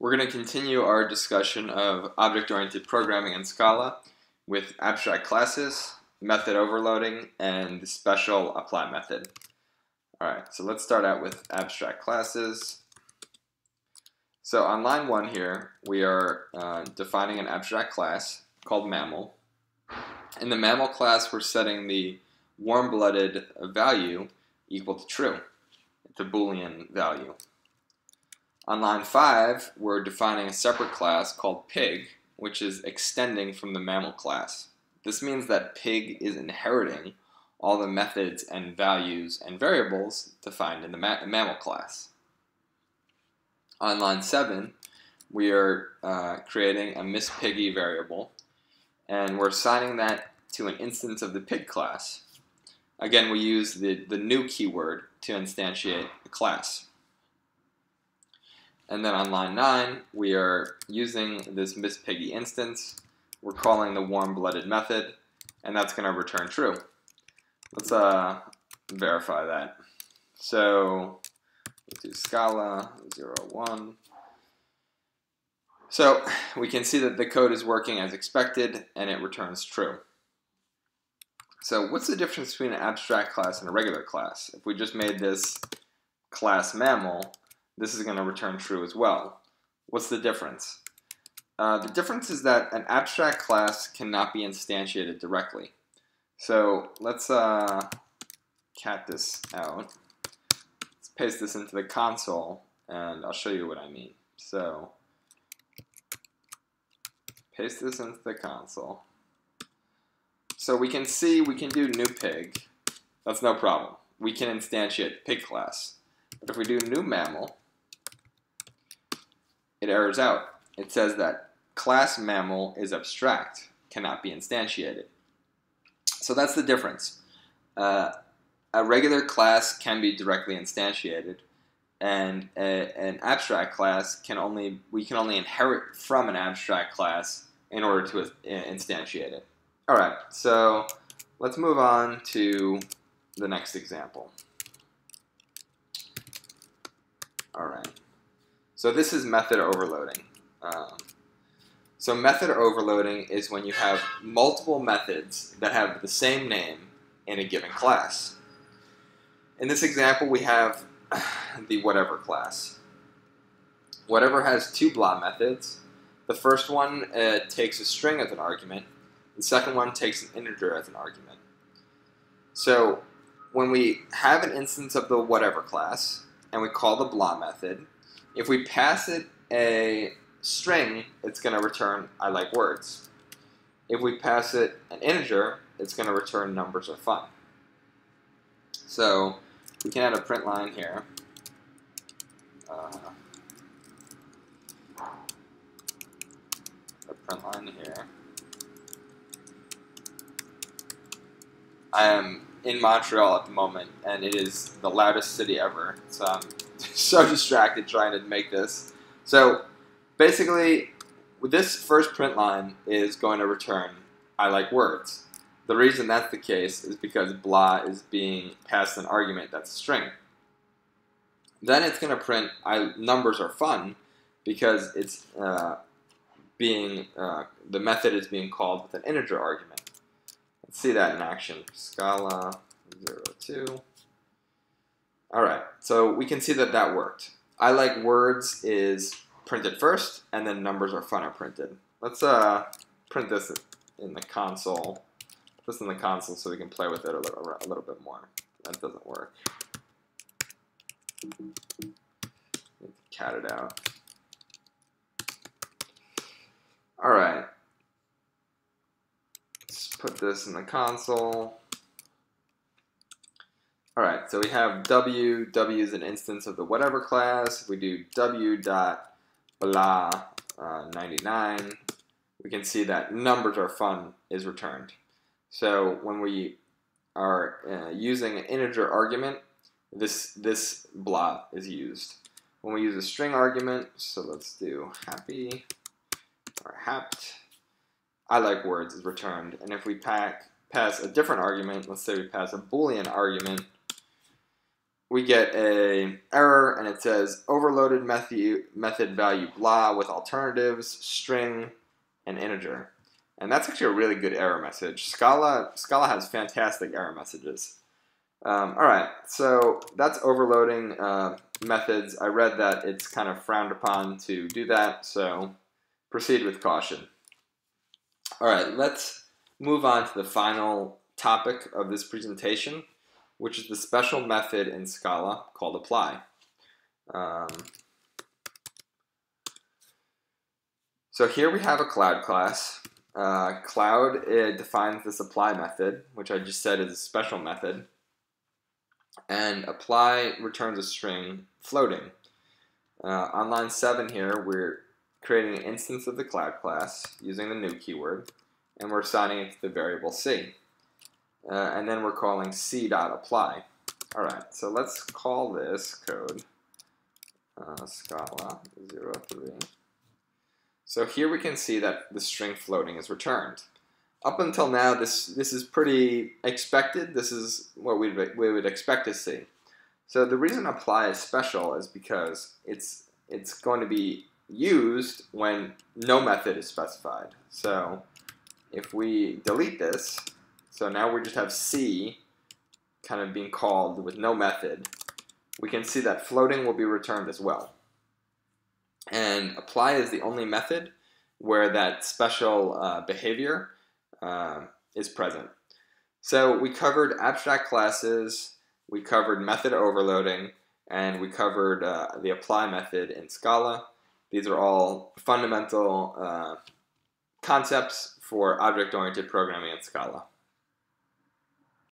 We're going to continue our discussion of object-oriented programming in Scala with abstract classes, method overloading, and the special apply method. Alright, so let's start out with abstract classes. So on line 1 here, we are uh, defining an abstract class called mammal. In the mammal class, we're setting the warm-blooded value equal to true. A Boolean value. On line 5, we're defining a separate class called pig, which is extending from the mammal class. This means that pig is inheriting all the methods and values and variables defined in the ma mammal class. On line 7, we are uh, creating a Miss Piggy variable, and we're assigning that to an instance of the pig class. Again, we use the, the new keyword to instantiate the class. And then on line 9, we are using this Miss Piggy instance. We're calling the warm-blooded method, and that's going to return true. Let's uh, verify that. So let's do Scala 0, 1. So we can see that the code is working as expected, and it returns true. So what's the difference between an abstract class and a regular class? If we just made this class mammal, this is going to return true as well. What's the difference? Uh, the difference is that an abstract class cannot be instantiated directly. So let's uh, cat this out. Let's paste this into the console, and I'll show you what I mean. So paste this into the console. So we can see we can do new pig. That's no problem. We can instantiate pig class. But if we do new mammal, it errors out. It says that class mammal is abstract, cannot be instantiated. So that's the difference. Uh, a regular class can be directly instantiated, and a, an abstract class can only we can only inherit from an abstract class in order to instantiate it. All right, so let's move on to the next example. All right. So this is method overloading. Um, so method overloading is when you have multiple methods that have the same name in a given class. In this example, we have the whatever class. Whatever has two blah methods. The first one uh, takes a string as an argument. The second one takes an integer as an argument. So when we have an instance of the whatever class, and we call the blah method, if we pass it a string, it's going to return I like words. If we pass it an integer, it's going to return numbers are fun. So we can add a print line here. Uh, a print line here. I am in Montreal at the moment, and it is the loudest city ever. So I'm so distracted trying to make this. So basically, this first print line is going to return I like words. The reason that's the case is because blah is being passed an argument that's a string. Then it's going to print I numbers are fun because it's uh, being uh, the method is being called with an integer argument. Let's see that in action. Scala 0, 2. All right, so we can see that that worked. I like words is printed first, and then numbers are fun are printed. Let's uh, print this in the console. This in the console so we can play with it a little, a little bit more. That doesn't work. Cat it out. All right. Let's put this in the console. All right, so we have w, w is an instance of the whatever class. We do w dot blah uh, 99. We can see that numbers are fun is returned. So when we are uh, using an integer argument, this this blah is used. When we use a string argument, so let's do happy or happed, I like words is returned. And if we pack, pass a different argument, let's say we pass a boolean argument, we get a error and it says overloaded method, method value blah with alternatives, string, and integer. And that's actually a really good error message. Scala, Scala has fantastic error messages. Um, all right, so that's overloading uh, methods. I read that it's kind of frowned upon to do that, so proceed with caution. All right, let's move on to the final topic of this presentation, which is the special method in Scala called apply. Um, so here we have a cloud class. Uh, cloud defines this apply method, which I just said is a special method. And apply returns a string floating. Uh, on line 7 here, we're creating an instance of the cloud class using the new keyword, and we're assigning it to the variable c. Uh, and then we're calling c.apply. All right, so let's call this code uh, Scala 03. So here we can see that the string floating is returned. Up until now, this, this is pretty expected. This is what we we would expect to see. So the reason apply is special is because it's, it's going to be used when no method is specified. So if we delete this, so now we just have C kind of being called with no method, we can see that floating will be returned as well. And apply is the only method where that special uh, behavior uh, is present. So we covered abstract classes, we covered method overloading, and we covered uh, the apply method in Scala. These are all fundamental uh, concepts for object-oriented programming in Scala.